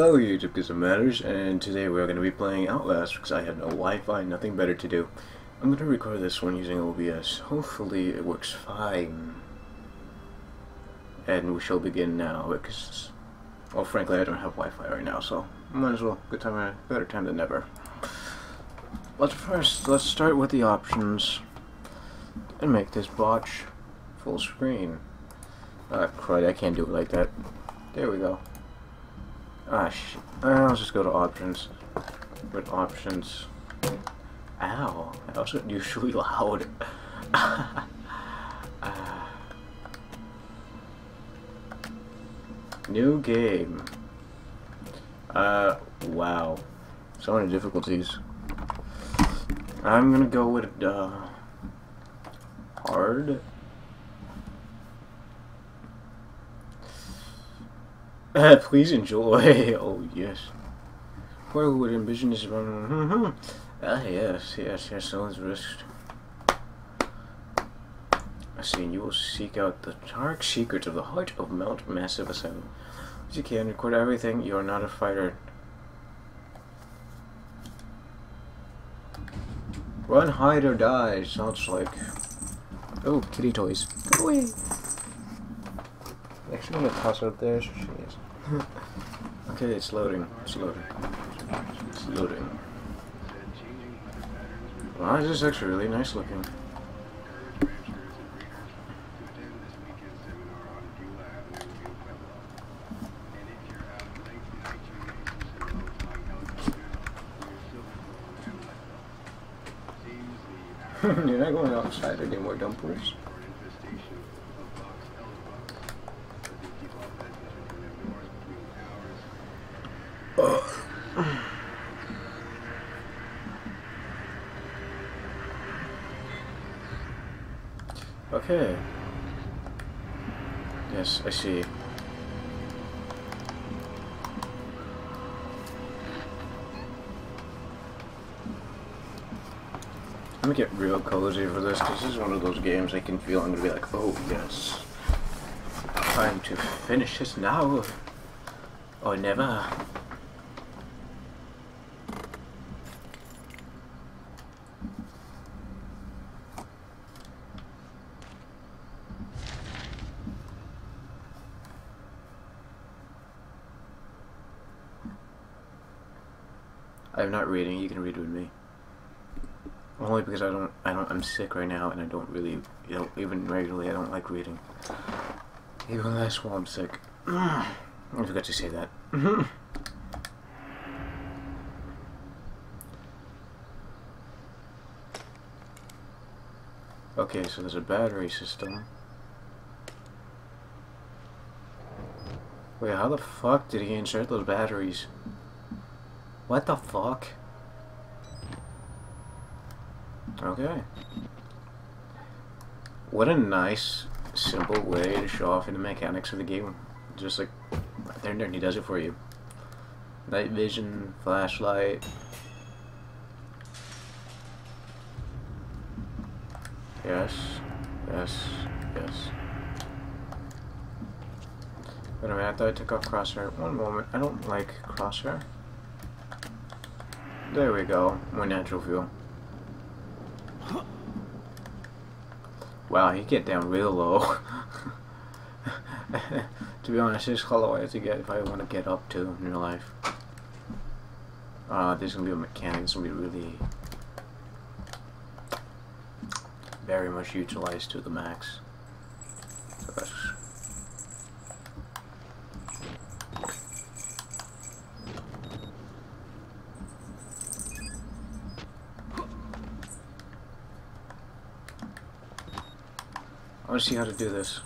Hello YouTube, it matters, and today we're going to be playing Outlast because I have no Wi-Fi, nothing better to do. I'm going to record this one using OBS. Hopefully it works fine. And we shall begin now because, well, frankly, I don't have Wi-Fi right now, so might as well. Good time, better time than never. But first, let's start with the options and make this botch full screen. Ah, crud, I can't do it like that. There we go. Ah. Uh, let's just go to options. With options. Ow. That was usually loud. uh, new game. Uh, wow. So many difficulties. I'm gonna go with, uh, hard. please enjoy. oh, yes. Where would envision this one? ah, yes, yes, yes, someone's risked. I see, and you will seek out the dark secrets of the heart of Mount Massive Asylum. As you can, record everything. You are not a fighter. Run, hide, or die. Sounds like. Oh, kitty toys. Go away. Actually, I'm gonna toss it up there. She is. okay, it's loading. It's loading. It's loading. Wow, this is actually really nice looking. You're not going outside anymore. Okay. Games I can feel I'm to be like, oh yes, time to finish this now, or never. I'm not reading, you can read with me. Only because I don't, I don't, I'm sick right now and I don't really, you know, even regularly I don't like reading. Even less while I'm sick. I forgot to say that. okay, so there's a battery system. Wait, how the fuck did he insert those batteries? What the fuck? Okay. What a nice, simple way to show off in the mechanics of the game. Just like, right there and there, he does it for you. Night vision, flashlight. Yes, yes, yes. Wait a minute, I thought I took off crosshair. One moment, I don't like crosshair. There we go, more natural feel. Wow, he get down real low. to be honest, this is how I to get if I want to get up to in real life. Uh, this is gonna be a mechanic. This is gonna be really very much utilized to the max. So to see how to do this.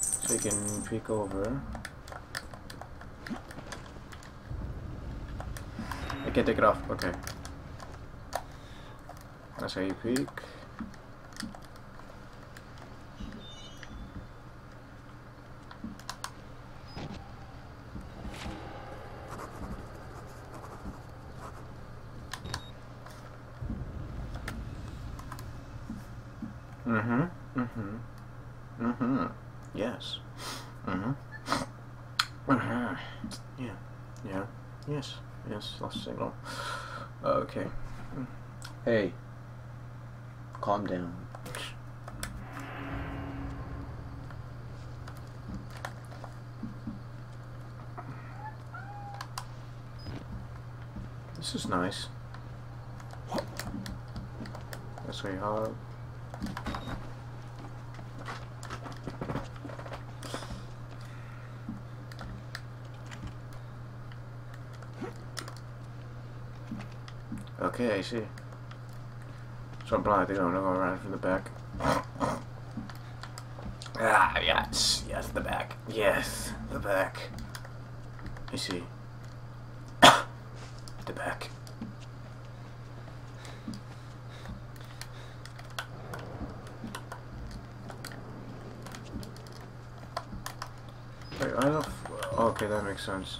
So you can peek over. I can't take it off. Okay. That's how you peek. Mm-hmm. Mm-hmm. Mm-hmm. Yes. Mm-hmm. Mm-hmm. Yeah. Yeah. Yes. Yes. Lost signal. Okay. Hey. Calm down. This is nice. This way, hug. Okay, I see. So I'm probably going to go around from the back. Ah, yes, yes, the back. Yes, the back. I see. the back. Wait, I don't. Okay, that makes sense.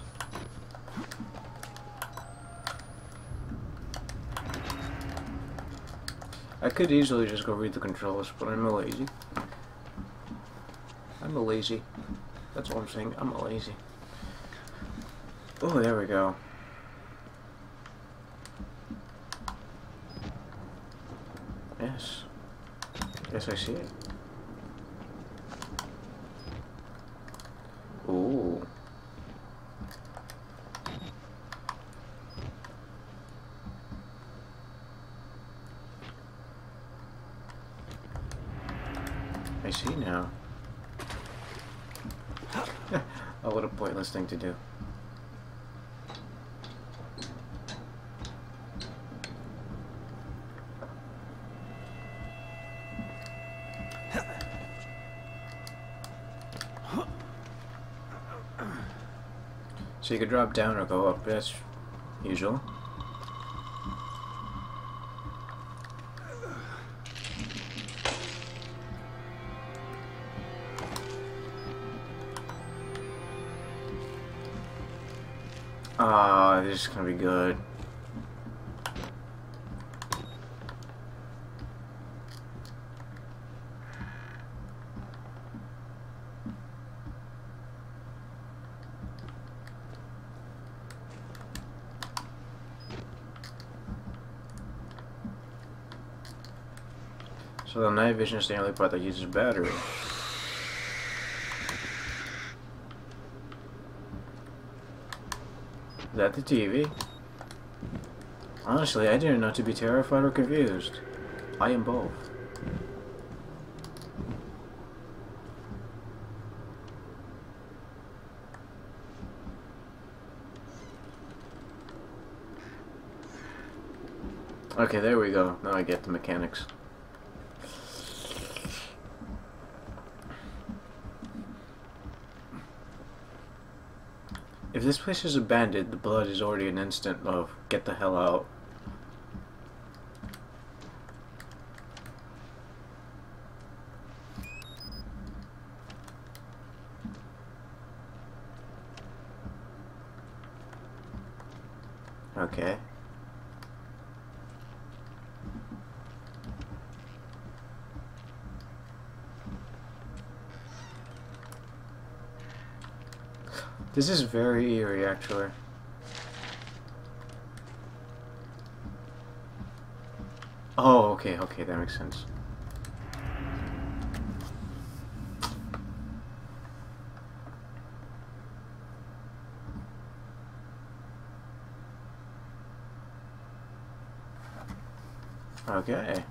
I could easily just go read the controls, but I'm lazy. I'm a lazy. That's what I'm saying. I'm a lazy. Oh, there we go. Yes. Yes, I see it. Ooh. I see now. oh, what a pointless thing to do. So you could drop down or go up, that's usual. Is gonna be good. So the night vision is the only part that uses battery. That the TV? Honestly, I didn't know to be terrified or confused. I am both. Okay, there we go. Now I get the mechanics. If this place is abandoned, the blood is already an instant of get the hell out. Okay. This is very eerie, actually. Oh, okay, okay, that makes sense. Okay.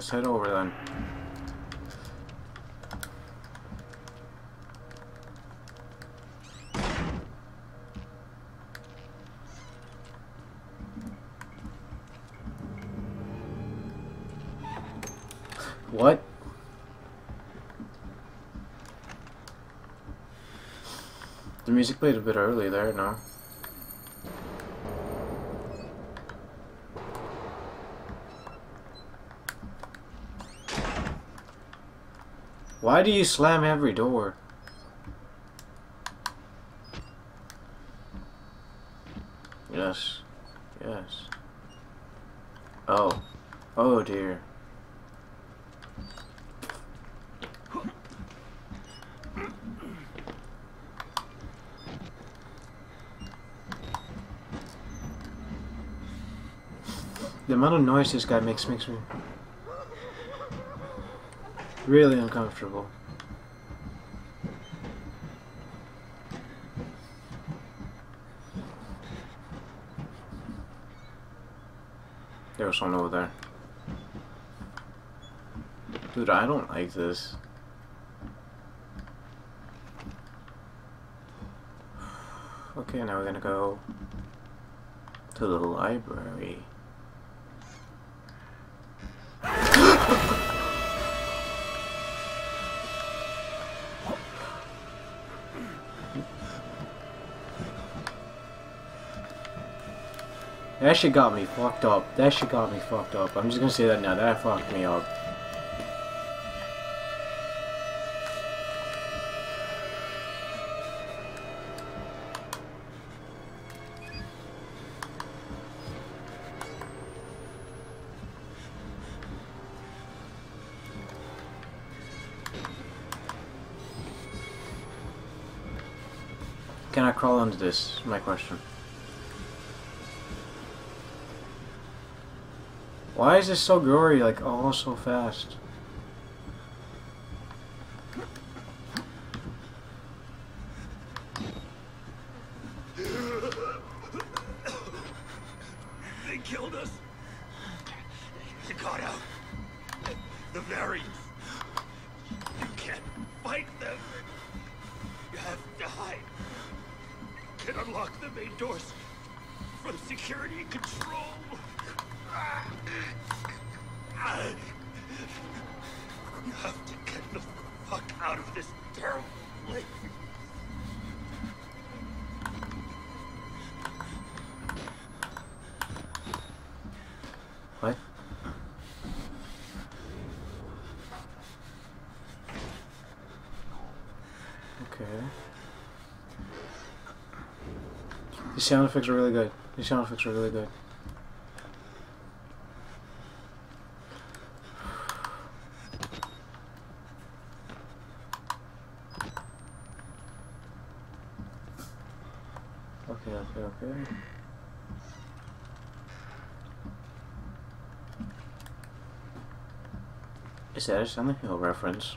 Let's head over then. What? The music played a bit early there, no? Why do you slam every door? Yes. Yes. Oh. Oh dear. The amount of noise this guy makes makes me really uncomfortable. There was one over there. Dude, I don't like this. Okay, now we're gonna go to the library. That shit got me fucked up. That shit got me fucked up. I'm just gonna say that now. That fucked me up. Can I crawl under this? My question. Why is this so gory, like, all so fast? Okay. These sound effects are really good. These sound effects are really good. Okay, okay, okay. Is that a Silent Hill reference?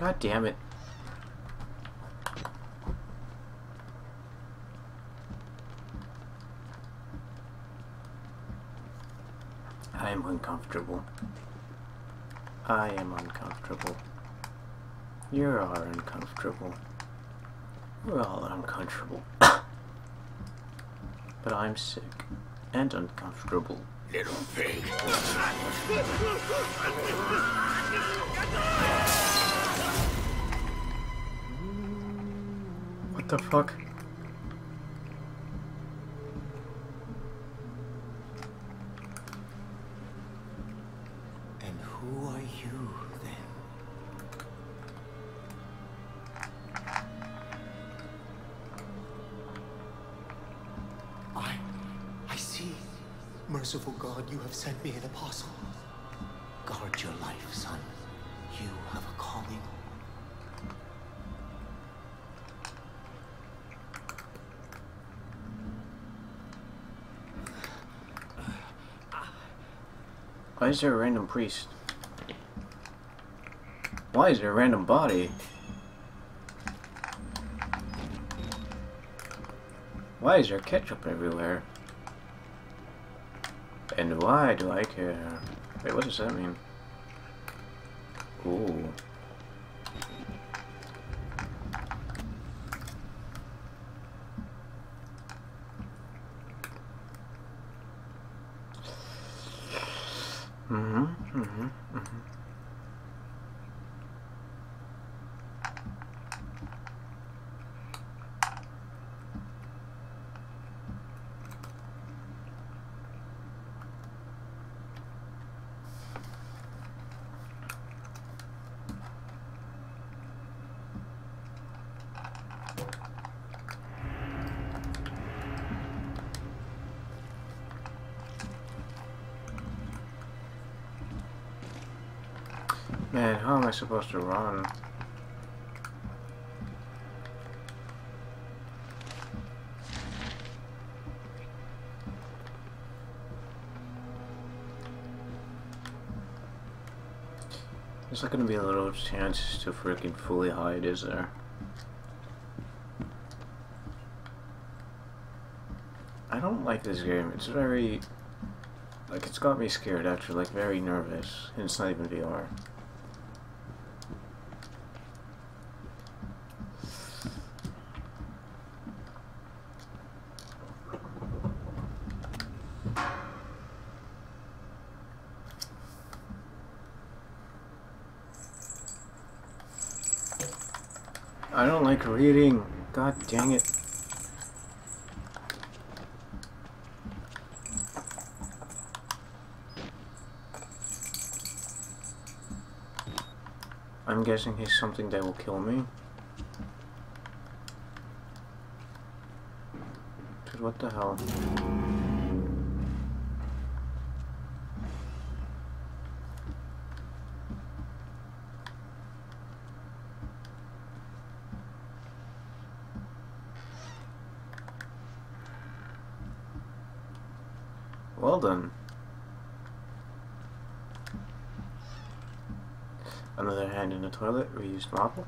God damn it. I am uncomfortable. I am uncomfortable. You are uncomfortable. We're all uncomfortable. but I'm sick and uncomfortable. Little pig. The fuck? And who are you then? I, I see. Merciful God, you have sent me an apostle. Guard your life, son. You have a calling. Why is there a random priest? Why is there a random body? Why is there ketchup everywhere? And why do I care? Wait, what does that mean? Ooh. Man, how am I supposed to run? There's not gonna be a little chance to freaking fully hide, is there? I don't like this game. It's very... Like, it's got me scared, actually. Like, very nervous. And it's not even VR. I don't like reading. God dang it. I'm guessing he's something that will kill me. What the hell? Well done. Another hand in the toilet, reused marble.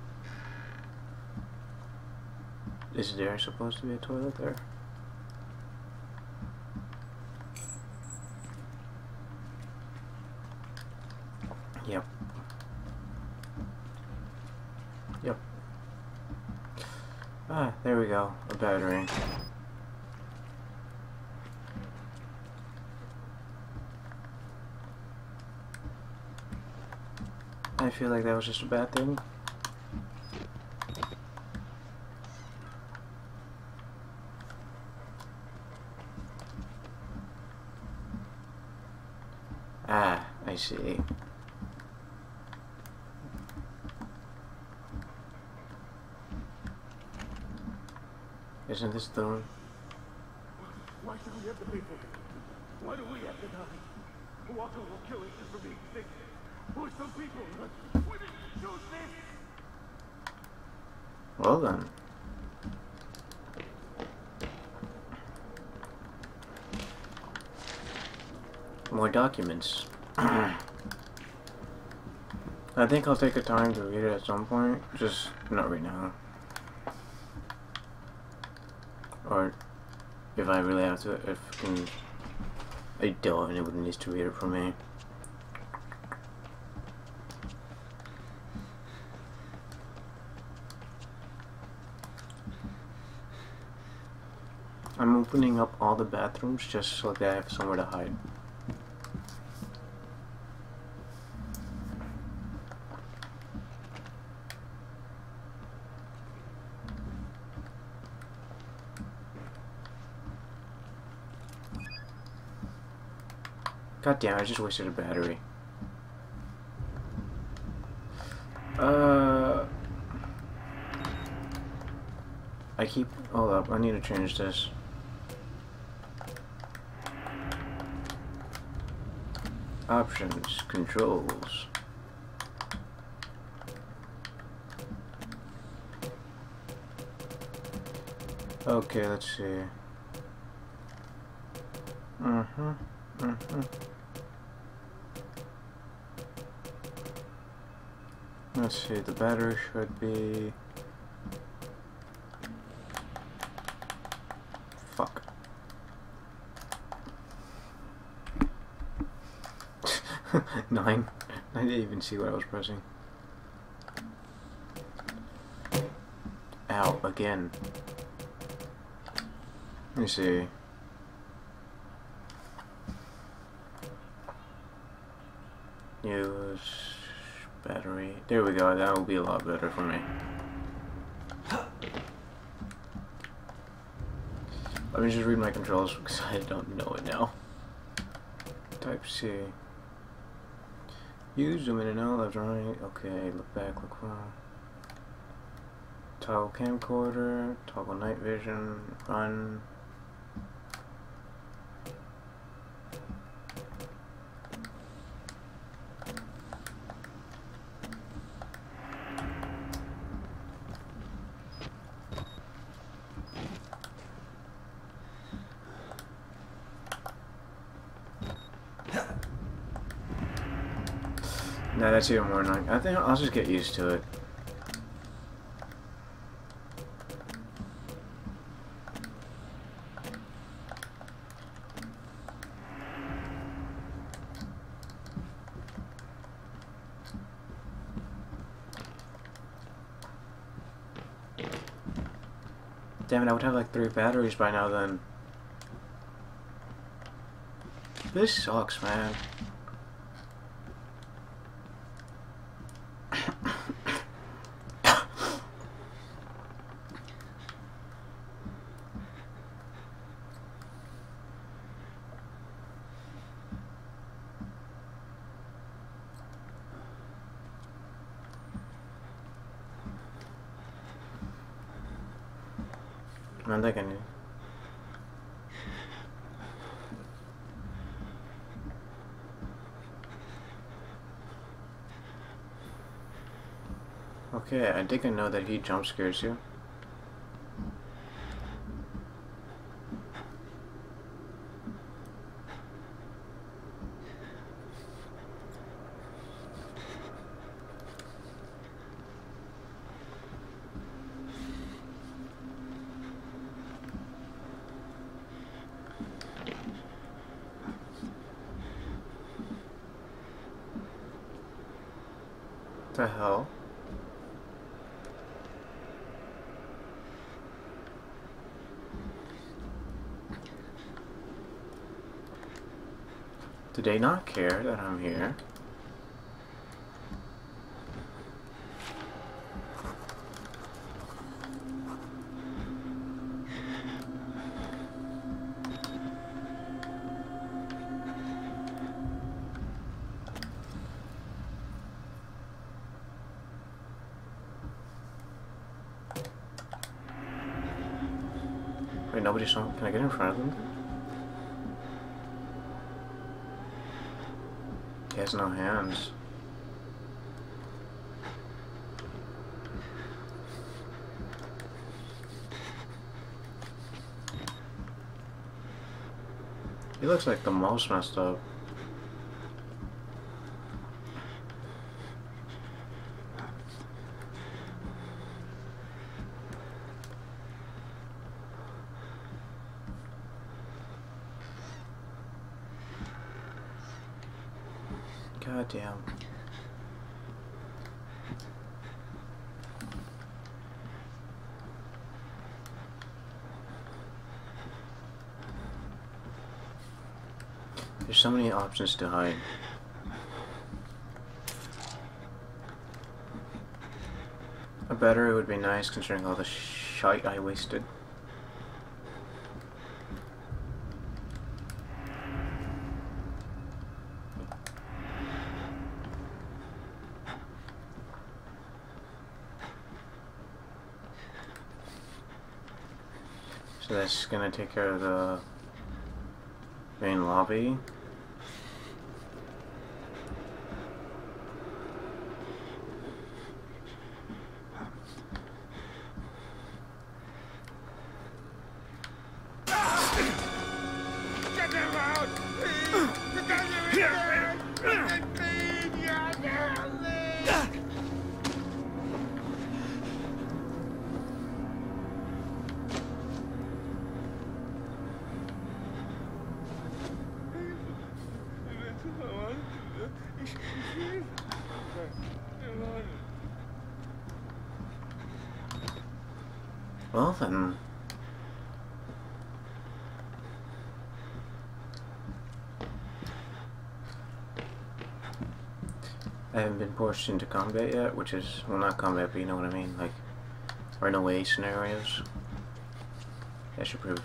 Is there supposed to be a toilet there? Yep. Yep. Ah, there we go. A battery. I feel like that was just a bad thing. Ah, I see. Isn't this the one? Why should we have to pay? Why do we have to die? Walker will kill us just for being sick. We're some people. We didn't choose this. Well then. More documents. I think I'll take the time to read it at some point, just not right now. Or if I really have to, if I I don't, anyone needs to read it for me. I'm opening up all the bathrooms just so that I have somewhere to hide. God damn, I just wasted a battery. Uh... I keep... Hold up, I need to change this. Options, controls. Okay, let's see. Mm-hmm. Mm-hmm. Let's see, the battery should be... Fuck. Nine. I didn't even see what I was pressing. Ow, again. Let me see. Use battery. There we go, that will be a lot better for me. Let me just read my controls because I don't know it now. Type C. Use zoom in and out, left right. Okay, look back, look wrong. Toggle camcorder, toggle night vision, run. More. I think I'll just get used to it. Damn it, I would have like three batteries by now then. This sucks, man. I'm thinking. Okay, I think I know that he jump scares you. The hell? Do they not care that I'm here? Wait, nobody saw. Can I get in front of them? He has no hands. He looks like the most messed up. God damn. There's so many options to hide. A battery would be nice considering all the shite I wasted. So that's gonna take care of the main lobby. Pushed into combat yet, which is, well not combat, but you know what I mean, like runaway scenarios. That should prove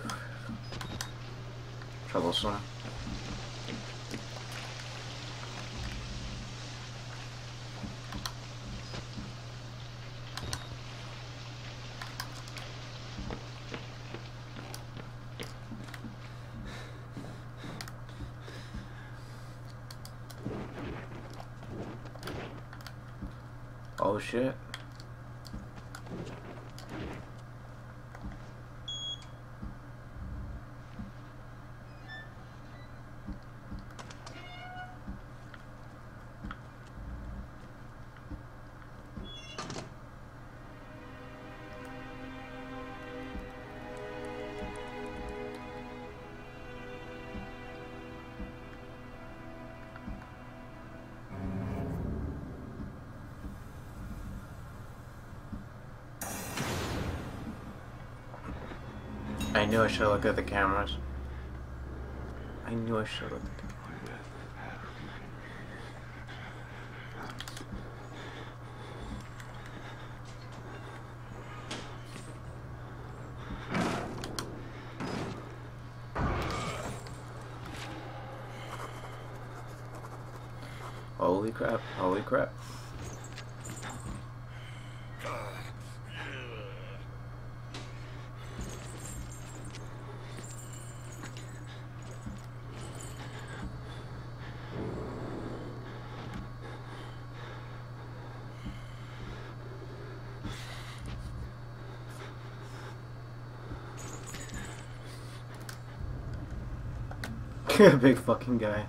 troublesome. Knew I should look at the cameras. I knew I should look at the cameras. Holy crap, holy crap. Big fucking guy.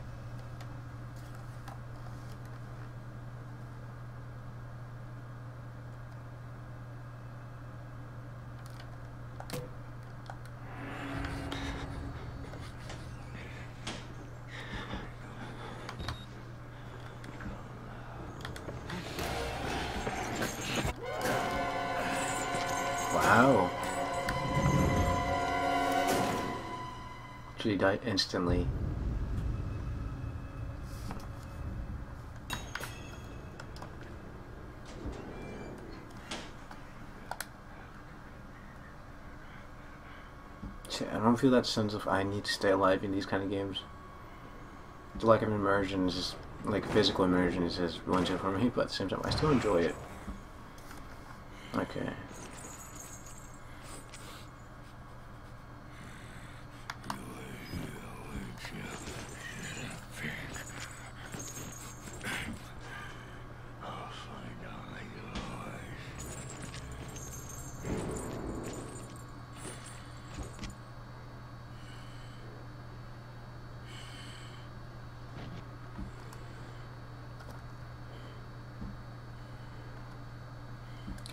Wow. She died instantly. See, I don't feel that sense of I need to stay alive in these kind of games. The lack of immersion is just, like physical immersion is just it for me, but at the same time I still enjoy it.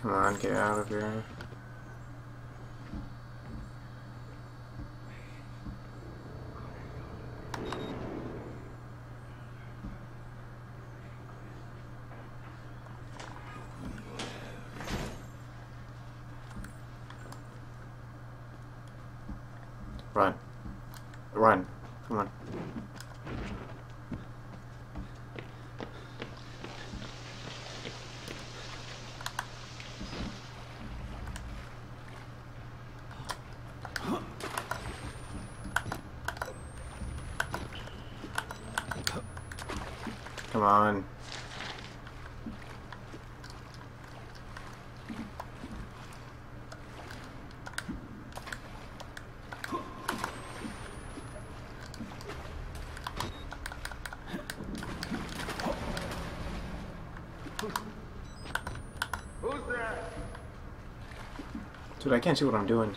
Come on, get out of here. Run. Run. Come on. Come on. Dude, I can't see what I'm doing.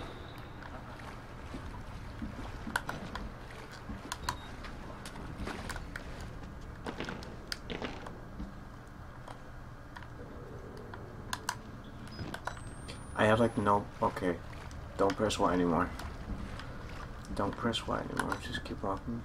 Like no. Okay. Don't press Y anymore. Don't press Y anymore. Just keep walking.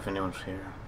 If anyone's here.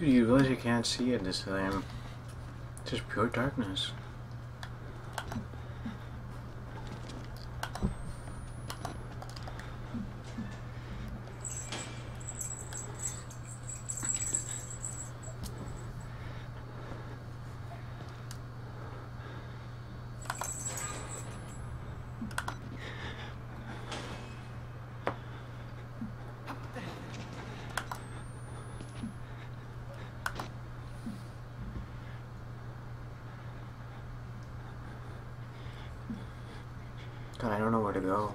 Dude, you realize you can't see it this time. Just pure darkness. God, I don't know where to go.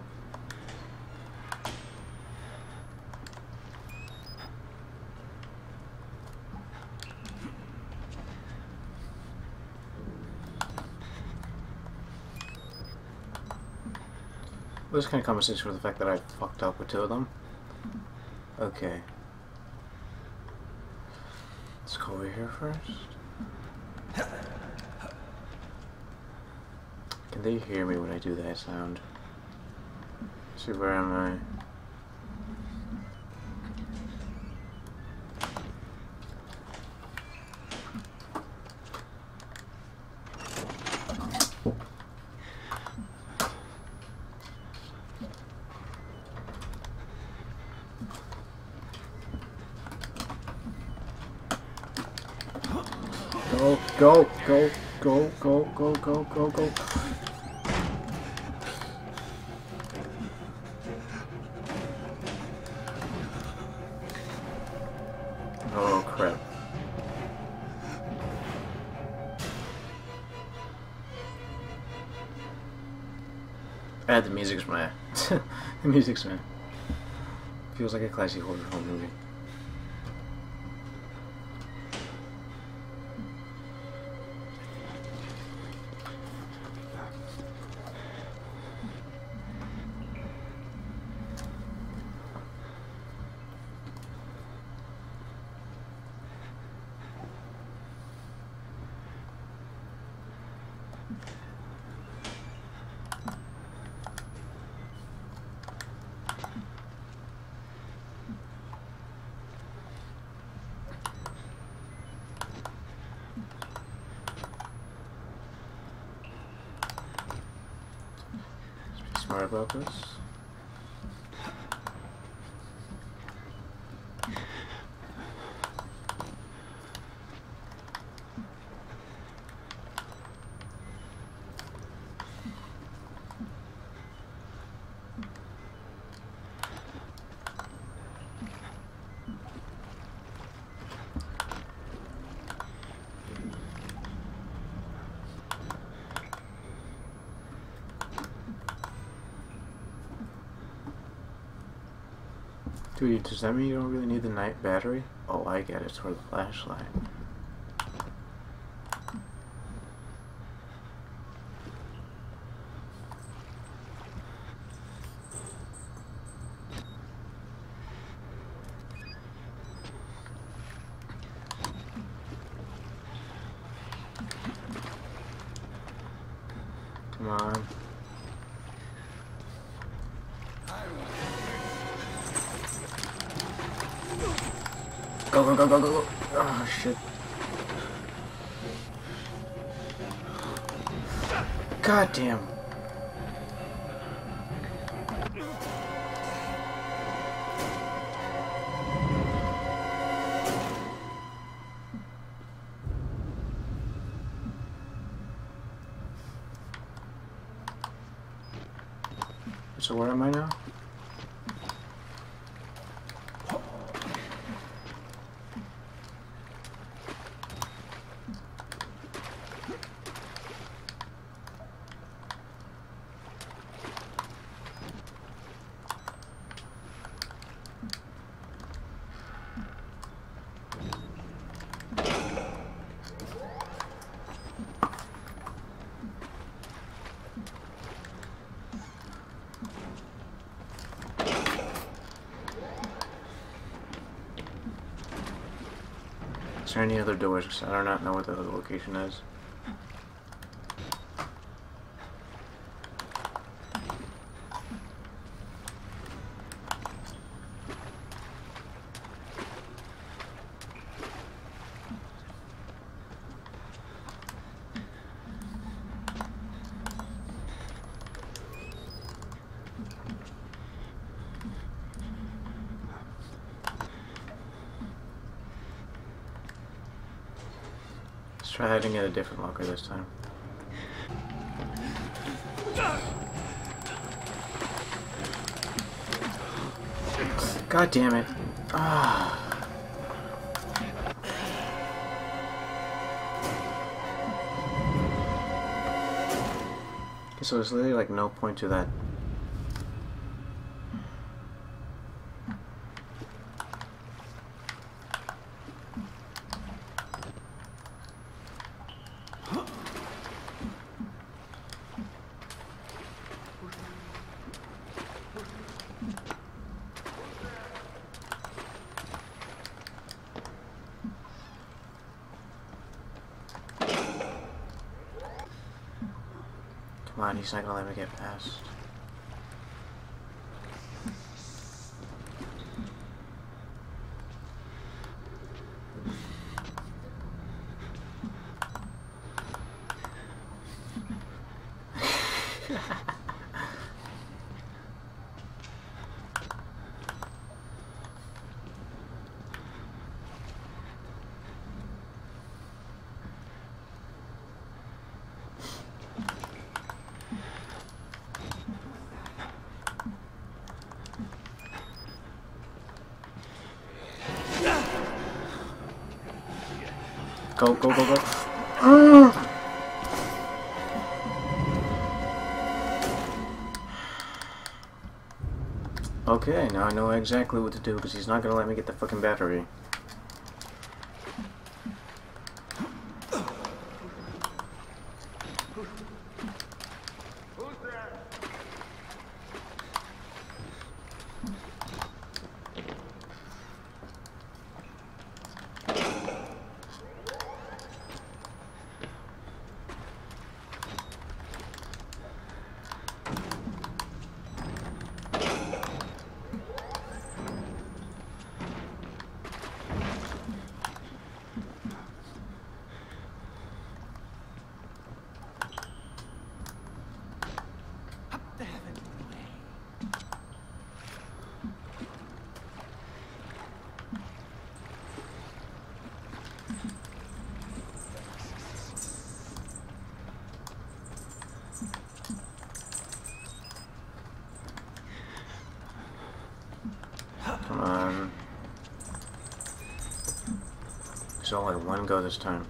This kind of compensates for the fact that I fucked up with two of them. Okay. Let's go over here first. Can they hear me when I do that sound? see, where am I? Go, go, go, go, go, go, go, go. Oh crap. Ah, the music's my the music's man. feels like a classy horror movie. About this. Dude, does that mean you don't really need the night battery? Oh, I get it. It's for the flashlight. Come on. Go, go, go, go, go. Oh, shit. God damn. Any other doors? I do not know what the other location is. Try hiding at a different locker this time. God damn it. Ah. So there's literally like no point to that. Come on, he's not gonna let me get past. Go, go, go, go. Okay, now I know exactly what to do because he's not gonna let me get the fucking battery. Come on. There's only one go this time.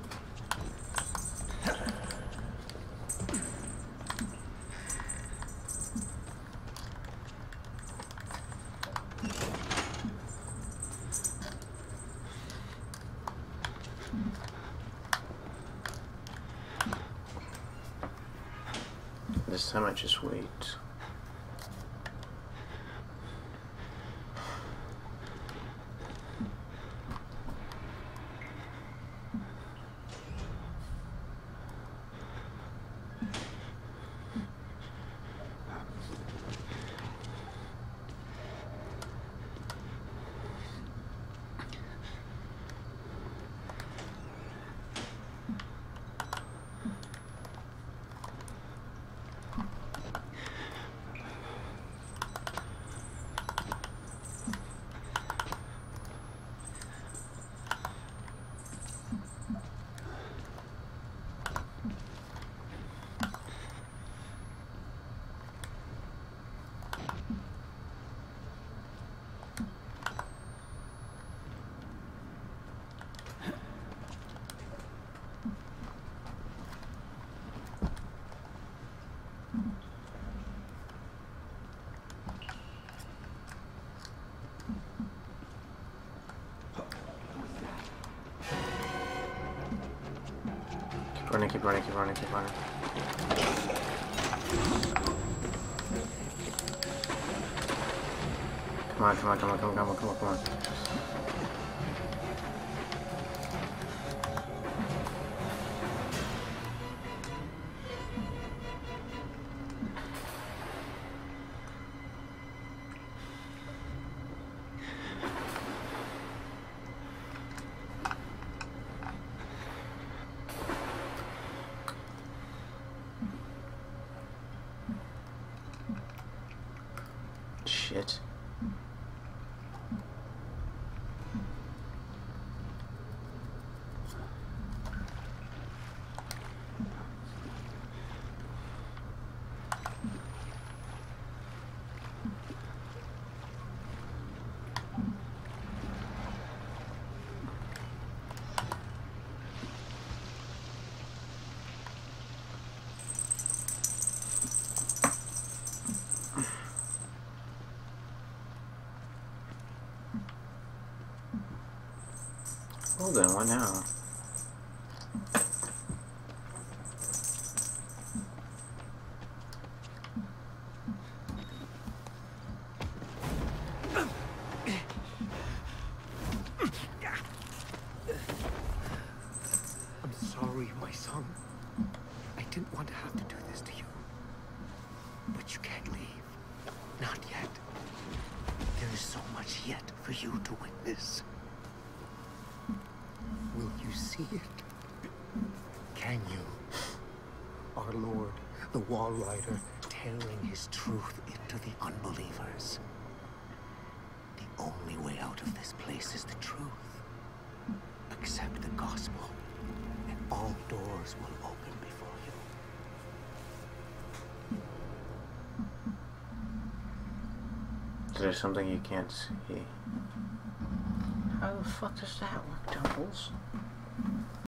Running, keep running, keep running. Come on, come on, come on, come on, come on, come on, come on. Then, what now? I'm sorry, my son. I didn't want to have to do this to you. But you can't leave. Not yet. There is so much yet for you to witness. Will you see it? Can you? Our Lord, the Walrider, tearing his truth into the unbelievers. The only way out of this place is the truth. Accept the gospel, and all doors will open before you. Is there something you can't see? How the fuck does that work, Temples?